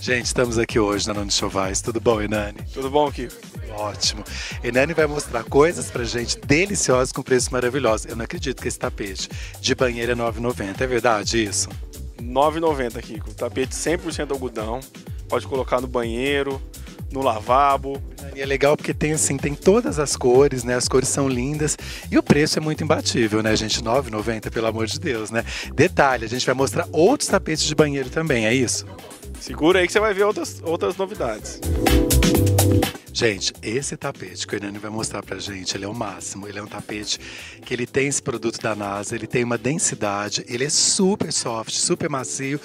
Gente, estamos aqui hoje na Noni Chovais. Tudo bom, Enani? Tudo bom, Kiko? Ótimo. Enani vai mostrar coisas pra gente deliciosas com preços maravilhosos. Eu não acredito que esse tapete de banheiro é R$ 9,90. É verdade isso? R$ 9,90, Kiko. Tapete 100% algodão. Pode colocar no banheiro, no lavabo. E é legal porque tem assim, tem todas as cores, né? As cores são lindas e o preço é muito imbatível, né, gente? R$ 9,90, pelo amor de Deus, né? Detalhe, a gente vai mostrar outros tapetes de banheiro também, é isso? Segura aí que você vai ver outras, outras novidades. Gente, esse tapete que o Hernani vai mostrar pra gente, ele é o máximo. Ele é um tapete que ele tem esse produto da NASA, ele tem uma densidade, ele é super soft, super macio,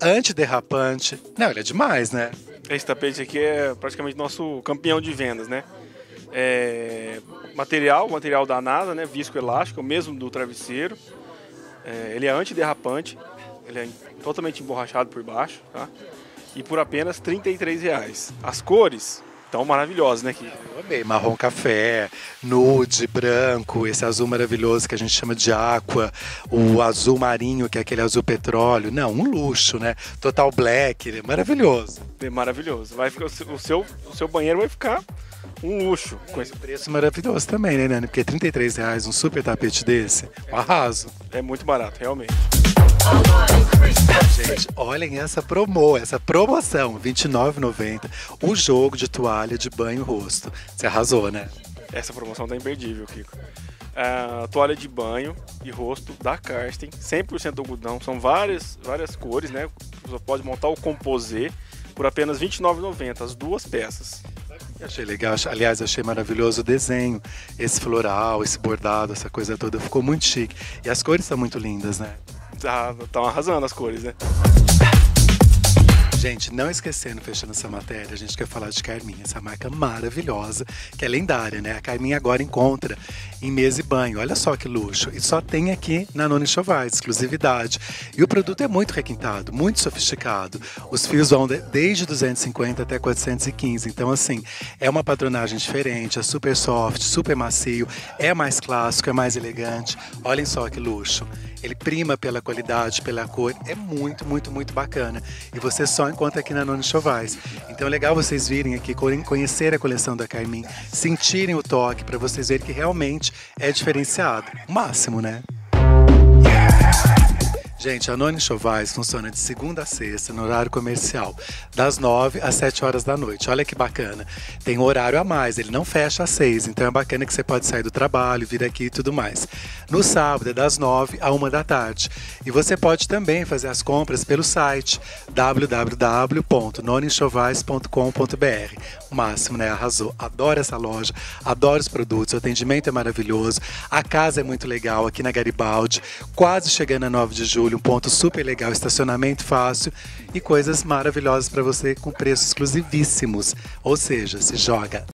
antiderrapante. Não, ele é demais, né? Esse tapete aqui é praticamente nosso campeão de vendas, né? É, material, material da NASA, né? Visco elástico, o mesmo do travesseiro. É, ele é antiderrapante, ele é totalmente emborrachado por baixo, tá? E por apenas R$ reais. As cores estão maravilhosas, né? Aqui. Eu amei. Marrom café, nude, branco, esse azul maravilhoso que a gente chama de aqua, o azul marinho, que é aquele azul petróleo. Não, um luxo, né? Total black, maravilhoso. É maravilhoso. Vai ficar, o, seu, o seu banheiro vai ficar um luxo. Com esse preço maravilhoso também, né, Nani? Porque 33 reais um super tapete desse, um arraso. É muito barato, realmente. Gente, olhem essa promo, essa promoção, R$ 29,90. O jogo de toalha de banho rosto. Você arrasou, né? Essa promoção tá imperdível, Kiko. A toalha de banho e rosto da Karsten, 100% algodão, são várias, várias cores, né? Você pode montar o composê por apenas R$ 29,90, as duas peças. Eu achei legal, aliás, achei maravilhoso o desenho, esse floral, esse bordado, essa coisa toda, ficou muito chique. E as cores são muito lindas, né? Estão tá, arrasando as cores, né? Gente, não esquecendo, fechando essa matéria, a gente quer falar de Carminha, essa marca maravilhosa, que é lendária, né? A Carminha agora encontra em mesa e banho. Olha só que luxo. E só tem aqui na Noni Chovais, exclusividade. E o produto é muito requintado, muito sofisticado. Os fios vão desde 250 até 415. Então, assim, é uma padronagem diferente, é super soft, super macio, é mais clássico, é mais elegante. Olhem só que luxo. Ele prima pela qualidade, pela cor. É muito, muito, muito bacana. E você só encontra aqui na Noni Chovais. Então é legal vocês virem aqui, conhecer a coleção da Carmin, sentirem o toque, para vocês verem que realmente é diferenciado. O máximo, né? Gente, a Noni Chovais funciona de segunda a sexta no horário comercial, das 9 às 7 horas da noite. Olha que bacana. Tem um horário a mais, ele não fecha às 6, então é bacana que você pode sair do trabalho, vir aqui e tudo mais. No sábado é das 9 à 1 da tarde. E você pode também fazer as compras pelo site www.nonichovais.com.br. O máximo, né? Arrasou. Adoro essa loja, adoro os produtos, o atendimento é maravilhoso, a casa é muito legal aqui na Garibaldi, quase chegando a 9 de julho um ponto super legal, estacionamento fácil e coisas maravilhosas para você com preços exclusivíssimos. Ou seja, se joga